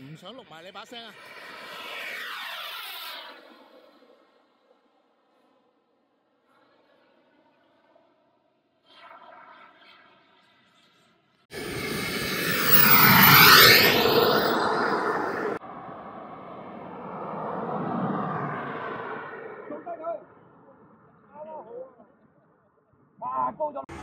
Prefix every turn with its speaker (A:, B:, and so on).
A: 唔想錄埋你把聲啊！
B: 哇，高咗